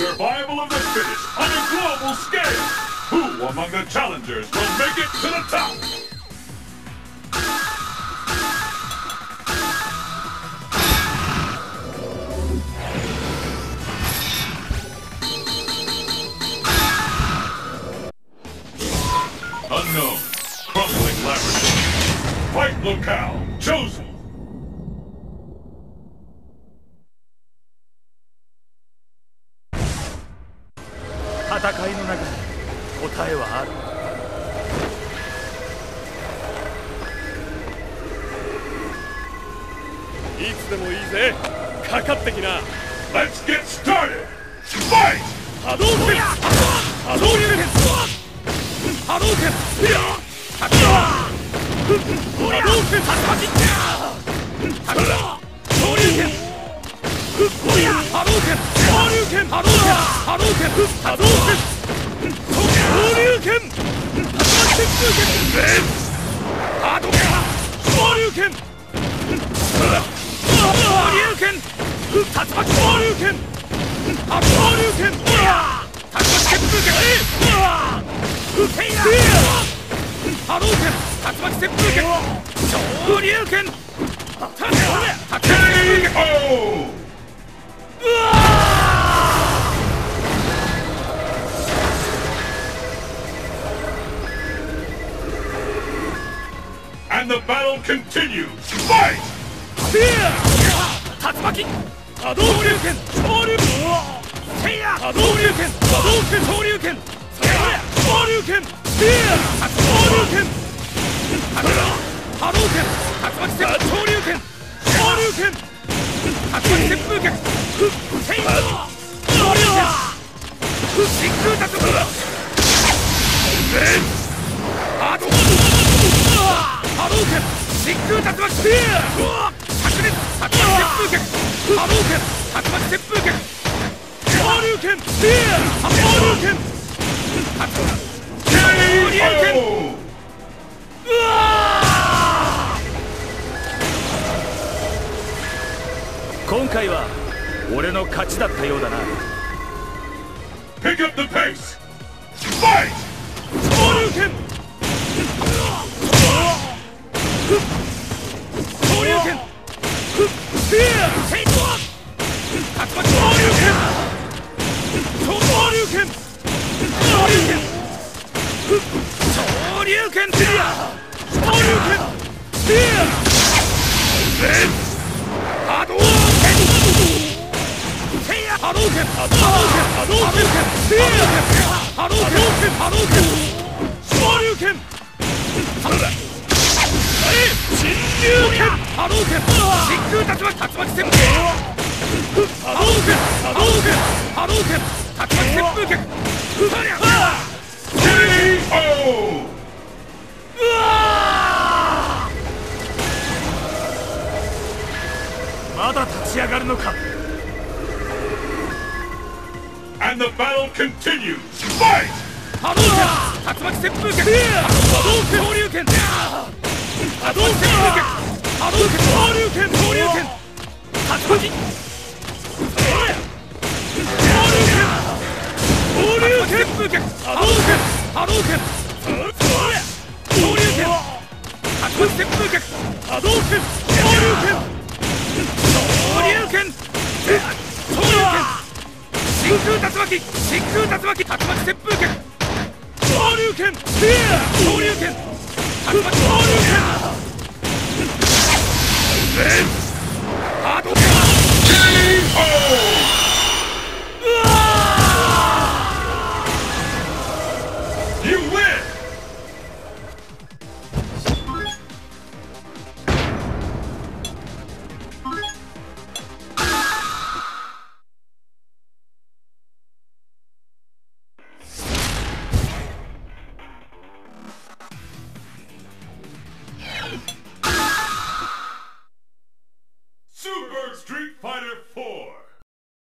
Survival of the fittest on a global scale. Who among the challengers will make it to the top? Unknown. Crumbling laboratory. Fight locale chosen. 戦いの中に答えはある。いつでもいいぜ。かかってきな。Let's get started. Fight! 波動拳。波動拳波動拳。波動拳。波動拳。昇竜拳。波動拳昇竜拳波動拳波動拳波動拳昇竜拳竜巻旋風拳波動拳昇竜拳竜拳竜拳竜拳竜巻旋風拳ういや波動拳竜巻旋風拳昇竜拳竜巻旋風拳 And the battle continues. Fight! 竜巻波動竜拳昇竜せいや波動竜拳波動拳昇竜拳昇竜拳昇竜拳波動拳竜巻旋風拳昇竜拳竜巻旋風拳空竜巻せいや灼熱旋風拳波動拳竜巻旋風拳昇竜拳昇竜拳竜拳うわ今回は俺の勝ちだったようだな Pick up the pace. Fight! 昇竜拳波動拳波動拳波動拳波動拳波動拳波動拳昇竜拳真竜拳波動拳真空竜巻竜巻旋風波動拳波動拳波動拳竜巻旋風拳うわりゃ KO! るのか？And the battle continues. Fight! 波動拳竜巻旋風拳！波動拳！昇竜拳波動拳！波動拳昇竜拳！昇竜拳！竜巻！昇竜拳！旋風拳！波動拳！波動拳！昇竜拳！竜巻旋風拳！波動拳昇竜拳空竜巻真空竜巻竜巻旋風拳恐竜拳恐竜拳竜巻恐竜拳